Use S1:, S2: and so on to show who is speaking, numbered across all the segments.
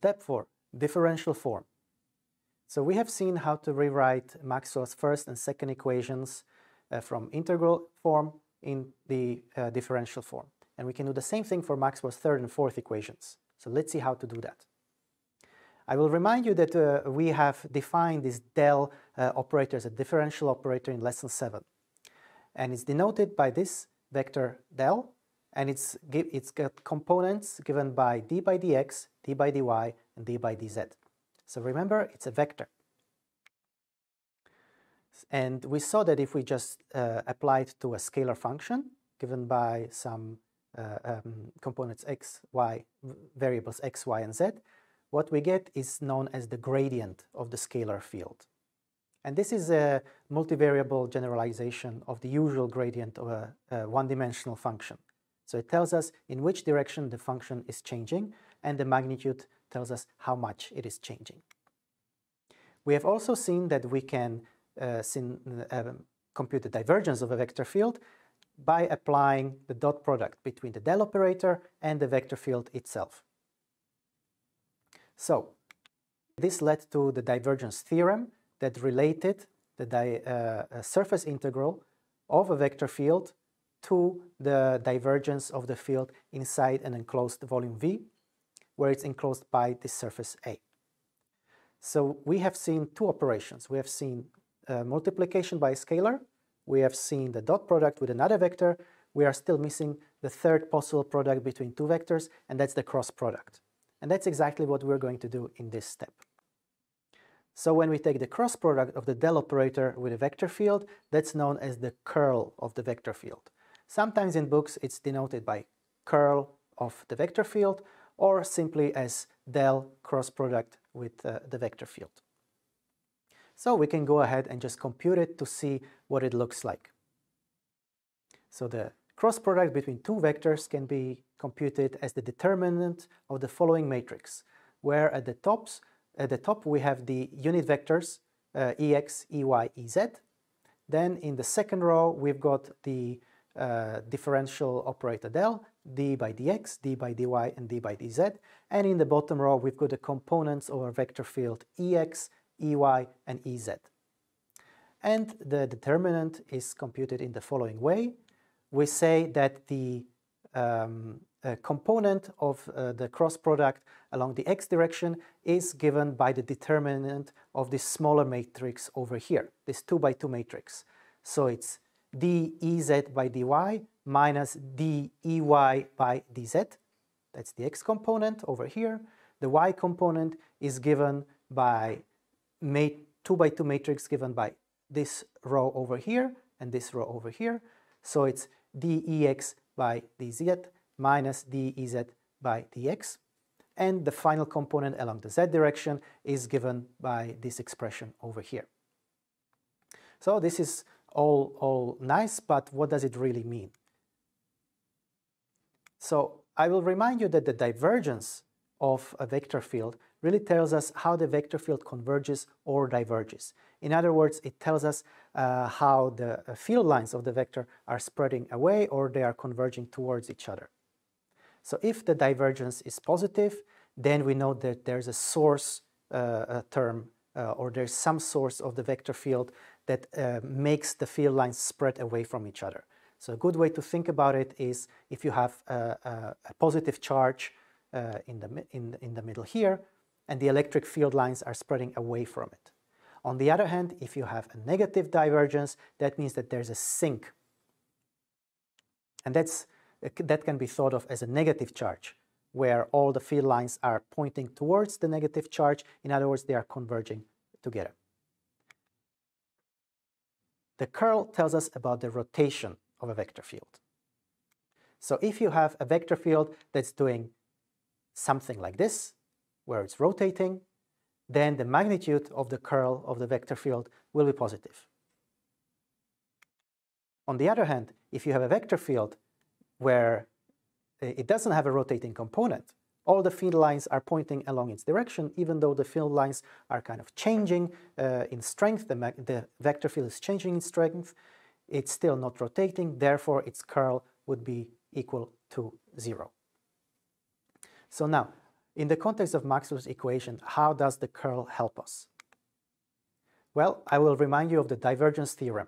S1: Step 4. Differential form. So we have seen how to rewrite Maxwell's first and second equations uh, from integral form in the uh, differential form. And we can do the same thing for Maxwell's third and fourth equations. So let's see how to do that. I will remind you that uh, we have defined this del uh, operator as a differential operator in lesson 7. And it's denoted by this vector del, and it's, it's got components given by d by dx, d by dy, and d by dz. So remember, it's a vector. And we saw that if we just uh, apply it to a scalar function given by some uh, um, components x, y, variables x, y, and z, what we get is known as the gradient of the scalar field. And this is a multivariable generalization of the usual gradient of a, a one-dimensional function. So it tells us in which direction the function is changing, and the magnitude tells us how much it is changing. We have also seen that we can uh, uh, compute the divergence of a vector field by applying the dot product between the del operator and the vector field itself. So this led to the divergence theorem that related the uh, surface integral of a vector field to the divergence of the field inside an enclosed volume V, where it's enclosed by the surface A. So we have seen two operations. We have seen uh, multiplication by a scalar, we have seen the dot product with another vector, we are still missing the third possible product between two vectors, and that's the cross product. And that's exactly what we're going to do in this step. So when we take the cross product of the del operator with a vector field, that's known as the curl of the vector field. Sometimes in books it's denoted by curl of the vector field or simply as del cross product with uh, the vector field. So we can go ahead and just compute it to see what it looks like. So the cross product between two vectors can be computed as the determinant of the following matrix, where at the tops at the top we have the unit vectors uh, ex, ey, ez. Then in the second row we've got the uh, differential operator del, d by dx, d by dy, and d by dz. And in the bottom row we've got the components of our vector field ex, ey, and ez. And the determinant is computed in the following way. We say that the um, component of uh, the cross product along the x direction is given by the determinant of this smaller matrix over here, this 2 by 2 matrix. So it's dez by dy minus dey by dz. That's the x component over here. The y component is given by 2 by 2 matrix given by this row over here and this row over here. So it's dex by dz minus dez by dx. And the final component along the z direction is given by this expression over here. So this is all, all nice, but what does it really mean? So I will remind you that the divergence of a vector field really tells us how the vector field converges or diverges. In other words, it tells us uh, how the uh, field lines of the vector are spreading away or they are converging towards each other. So if the divergence is positive, then we know that there's a source uh, term uh, or there's some source of the vector field that uh, makes the field lines spread away from each other. So a good way to think about it is if you have a, a, a positive charge uh, in, the, in, in the middle here, and the electric field lines are spreading away from it. On the other hand, if you have a negative divergence, that means that there's a sink. And that's, that can be thought of as a negative charge, where all the field lines are pointing towards the negative charge. In other words, they are converging together. The curl tells us about the rotation of a vector field. So if you have a vector field that's doing something like this, where it's rotating, then the magnitude of the curl of the vector field will be positive. On the other hand, if you have a vector field where it doesn't have a rotating component, all the field lines are pointing along its direction, even though the field lines are kind of changing uh, in strength, the, the vector field is changing in strength, it's still not rotating, therefore its curl would be equal to zero. So now, in the context of Maxwell's equation, how does the curl help us? Well, I will remind you of the divergence theorem.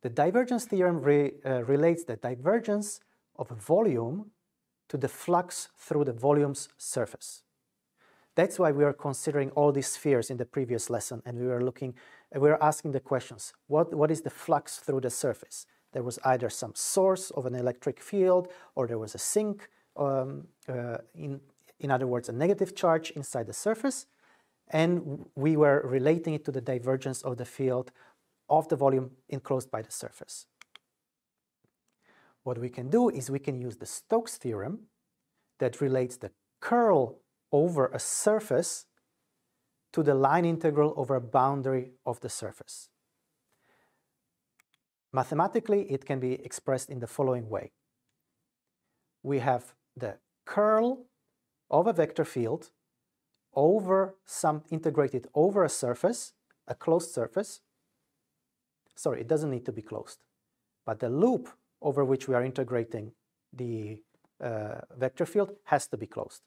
S1: The divergence theorem re, uh, relates the divergence of a volume to the flux through the volume's surface. That's why we are considering all these spheres in the previous lesson and we were looking, we were asking the questions, what, what is the flux through the surface? There was either some source of an electric field or there was a sink, um, uh, in, in other words, a negative charge inside the surface. And we were relating it to the divergence of the field of the volume enclosed by the surface. What we can do is we can use the Stokes theorem that relates the curl over a surface to the line integral over a boundary of the surface. Mathematically, it can be expressed in the following way. We have the curl of a vector field over some integrated over a surface, a closed surface. Sorry, it doesn't need to be closed. But the loop over which we are integrating the uh, vector field has to be closed.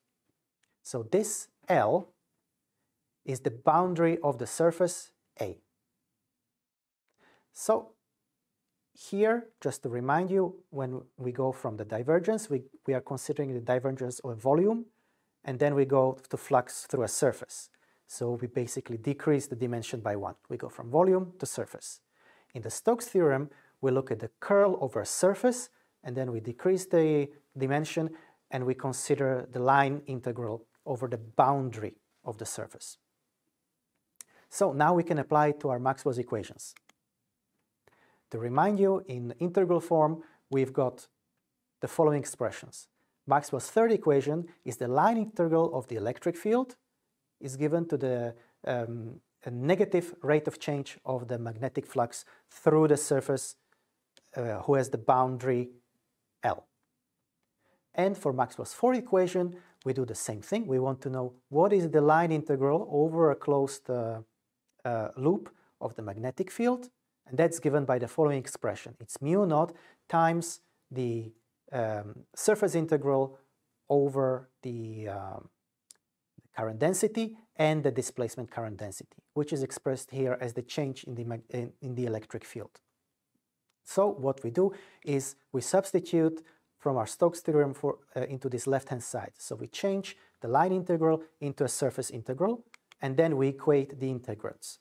S1: So this L is the boundary of the surface A. So here, just to remind you, when we go from the divergence, we, we are considering the divergence of a volume, and then we go to flux through a surface. So we basically decrease the dimension by one. We go from volume to surface. In the Stokes theorem, we look at the curl over a surface, and then we decrease the dimension, and we consider the line integral over the boundary of the surface. So now we can apply it to our Maxwell's equations. To remind you, in integral form, we've got the following expressions. Maxwell's third equation is the line integral of the electric field is given to the um, negative rate of change of the magnetic flux through the surface uh, who has the boundary L. And for Maxwell's fourth equation, we do the same thing. We want to know what is the line integral over a closed uh, uh, loop of the magnetic field and that's given by the following expression. It's mu naught times the um, surface integral over the um, current density and the displacement current density, which is expressed here as the change in the, in, in the electric field. So what we do is we substitute from our Stokes theorem for, uh, into this left-hand side. So we change the line integral into a surface integral, and then we equate the integrands.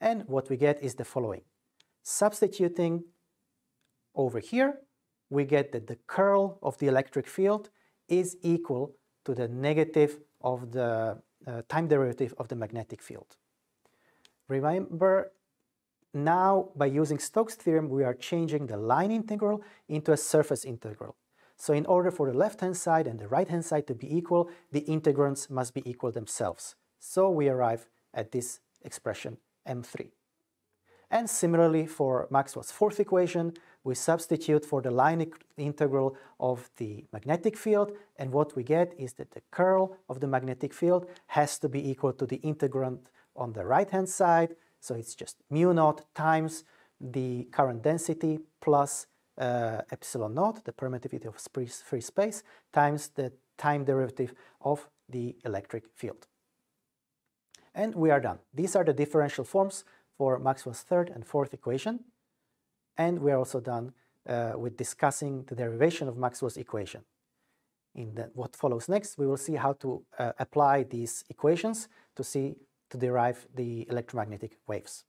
S1: And what we get is the following. Substituting over here, we get that the curl of the electric field is equal to the negative of the uh, time derivative of the magnetic field. Remember, now by using Stokes' theorem, we are changing the line integral into a surface integral. So in order for the left-hand side and the right-hand side to be equal, the integrands must be equal themselves. So we arrive at this expression m3. And similarly for Maxwell's fourth equation, we substitute for the line integral of the magnetic field, and what we get is that the curl of the magnetic field has to be equal to the integrand on the right-hand side, so it's just mu naught times the current density plus uh, epsilon naught, the permittivity of free space, times the time derivative of the electric field. And we are done. These are the differential forms for Maxwell's third and fourth equation. And we are also done uh, with discussing the derivation of Maxwell's equation. In the, what follows next, we will see how to uh, apply these equations to see to derive the electromagnetic waves.